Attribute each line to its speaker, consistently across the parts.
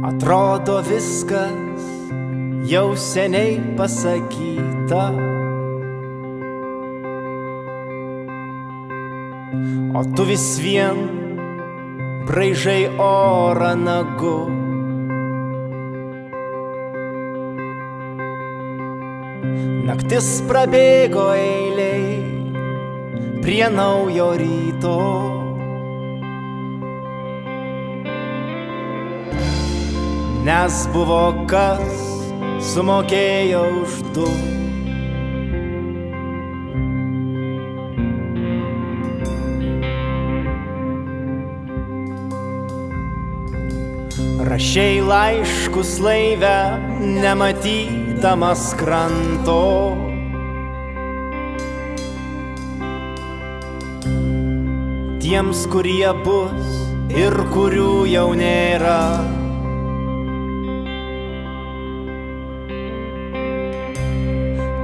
Speaker 1: Atrodo viskas jau seniai pasakyta. O tu vis vien braižai orą nagu. Naktis prabėgo eiliai prie naujo ryto. Nes buvo kas sumokėjo už du. Rašiai laiškus laivę, nematydamas kranto. Tiems, kurie bus ir kurių jau nėra.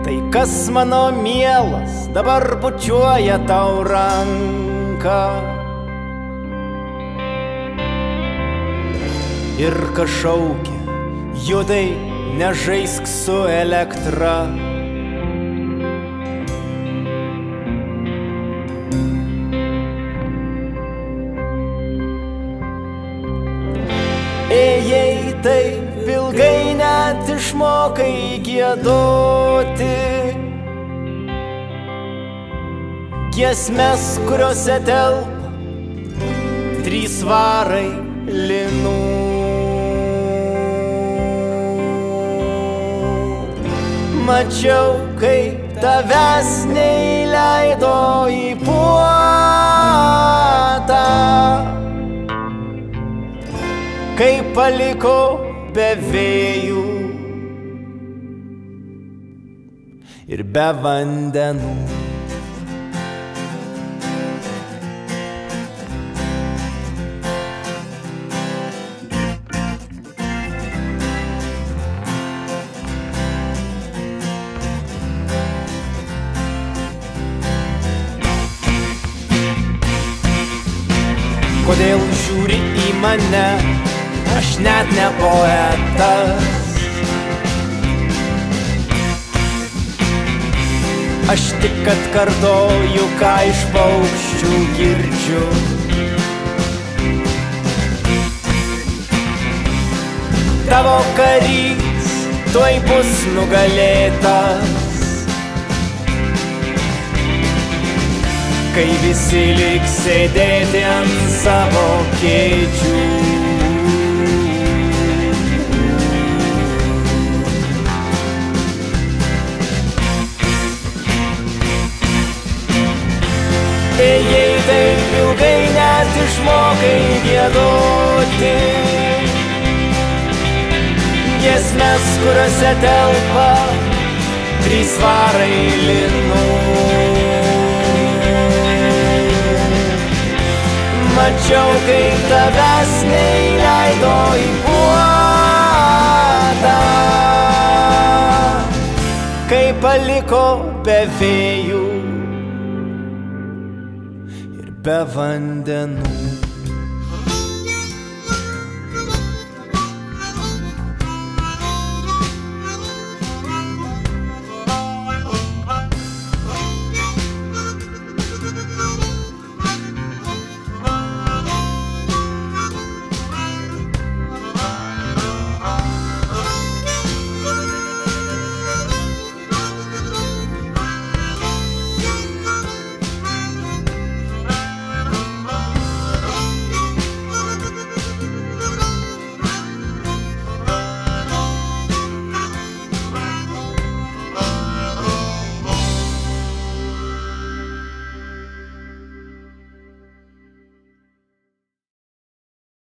Speaker 1: Tai kas mano mielas dabar bučiuoja tau ranką. ir kažaukia, judai nežaisk su elektra. Ėjai taip išmokai gėdoti. Giesmes, kuriuose telpa trys varai linų. mačiau, kaip tavęs neįleido į puotą, kaip paliko be vėjų ir be vandenų. Kodėl žiūri į mane, aš net ne poetas. Aš tik atkartoju, ką iš paukščių girdžiu. Tavo karys tuoj bus nugalėtas. kai visi liks sėdėti ant savo kėdžių. Ėjai taip ilgai net išmokai gėdoti. Giesmes, kuriuose telpa trys varai linų. mačiau, kaip tavęs neįleido į puotą, kai paliko be vėjų ir be vandenų.